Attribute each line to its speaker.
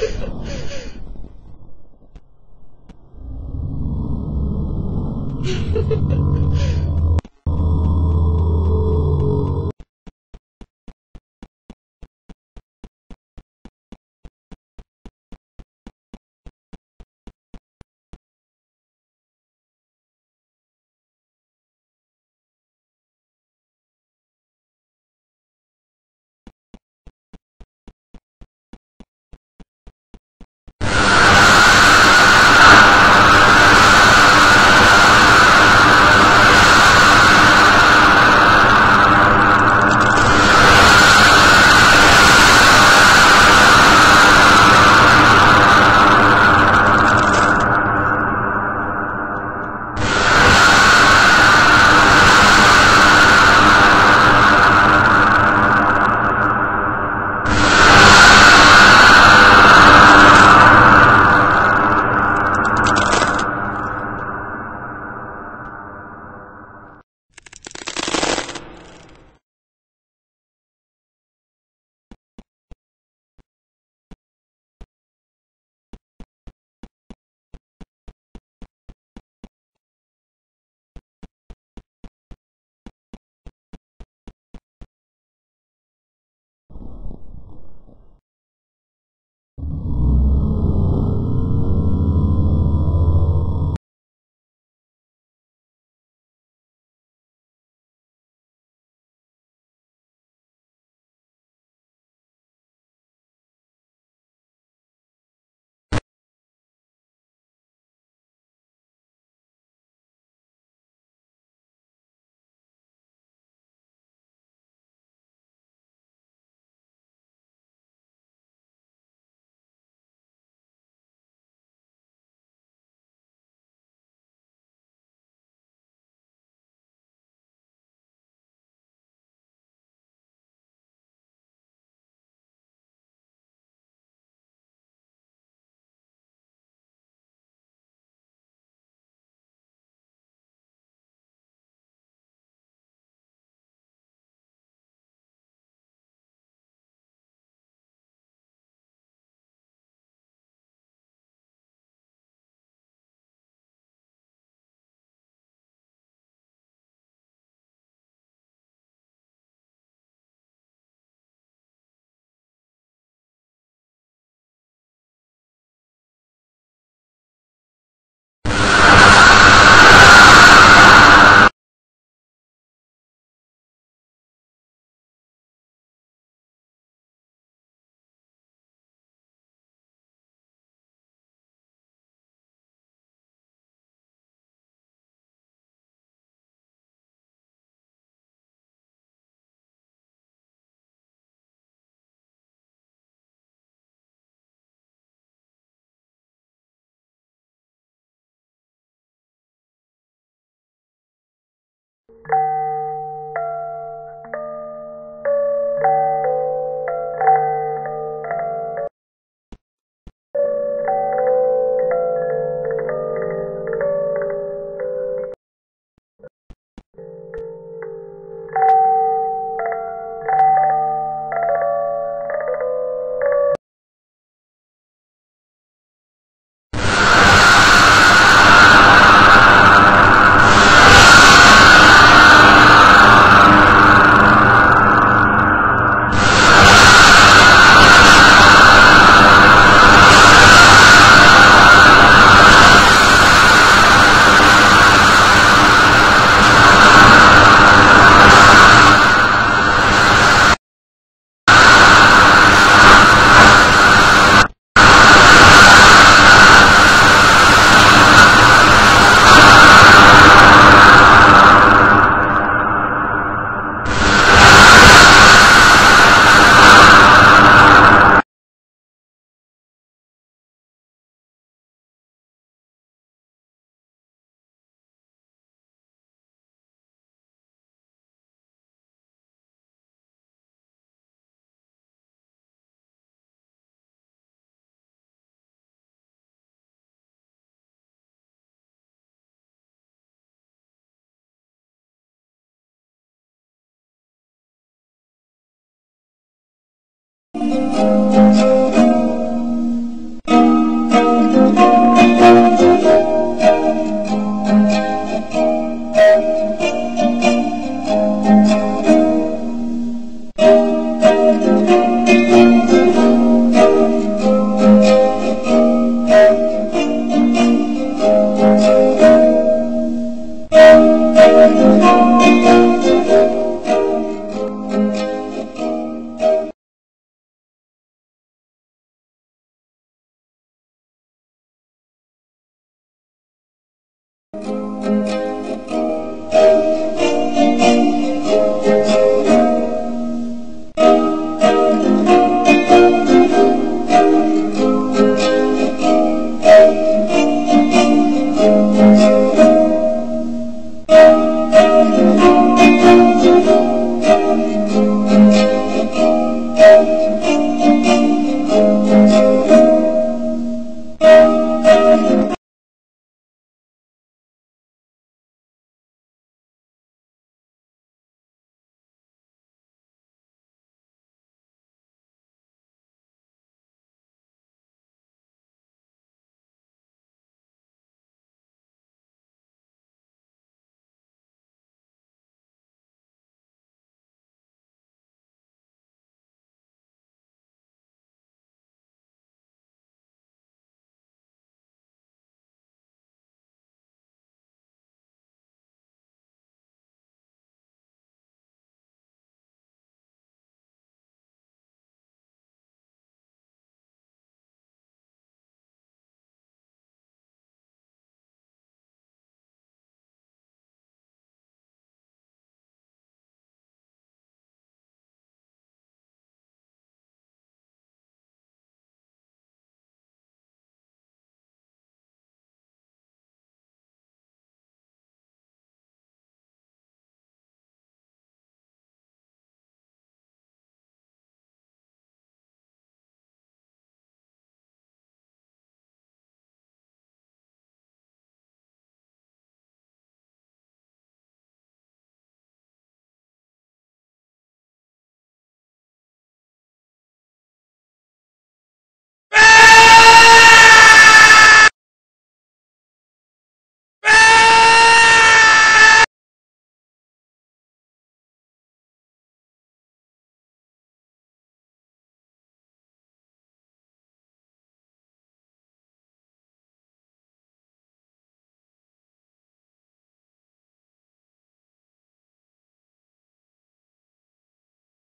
Speaker 1: フフフ。
Speaker 2: thank you Thank you.